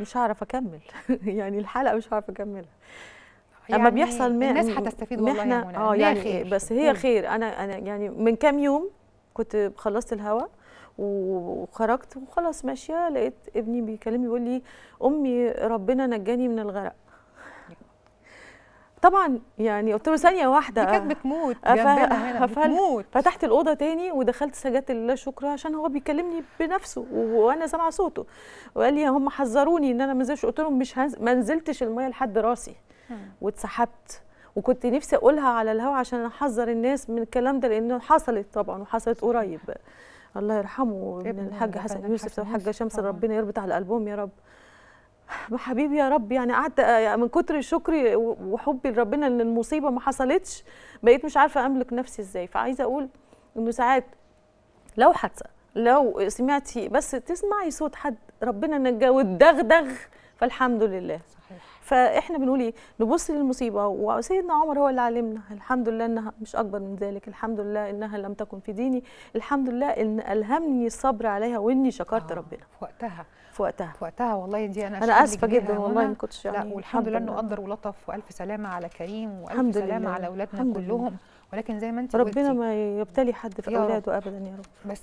مش هعرف أكمل. يعني الحلقة مش هعرف أكملها. أما بيحصل م- الناس هتستفيد والله يا منى. آه يعني خير. بس هي. خير. أنا أنا يعني من كام يوم كنت خلصت الهوا وخرجت وخلاص ماشية لقيت ابني بيكلمني بيقول لي أمي ربنا نجاني من الغرق. طبعا يعني قلت له ثانية واحدة. دي كانت بتموت أف- جنبنا هنا بتموت. فتحت الأوضة تاني ودخلت سجدت لله شكرا عشان هو بيكلمني بنفسه وأنا سامعة صوته. وقال لي هم حذروني إن أنا ما انزلش قلت لهم مش هنزل ما نزلتش المية لحد راسي. واتسحبت. وكنت نفسي أقولها على الهوا عشان أحذر الناس من الكلام ده لأنه حصلت طبعا وحصلت قريب. الله يرحمه من الحاج حسن يوسف والحاجة شمس. ربنا يربط على قلبهم يا رب. حبيبي يا رب. يعني قعدت آه، من كتر شكري وحبي لربنا إن المصيبة ما حصلتش بقيت مش عارفة أملك نفسي إزاي. فعايزة أقول إنه ساعات لو حادثة لو سمعتي بس تسمعي صوت حد ربنا نجاه وتدغدغ فالحمد لله صحيح فإحنا بنقول إيه نبص للمصيبة وسيدنا عمر هو اللي علمنا الحمد لله إنها مش أكبر من ذلك الحمد لله إنها لم تكن في ديني الحمد لله إن ألهمني الصبر عليها وإني شكرت آه، ربنا في وقتها في وقتها في وقتها والله دي أنا أنا آسفة جدا والله. ما كنتش يعني لا والحمد لله إنه. قدر ولطف وألف سلامة على كريم وألف الحمد سلامة لله. على أولادنا الحمد لله. كلهم ولكن زي ما انت ربنا قلتي ما يبتلي حد في. أولاده ابدا يا رب بس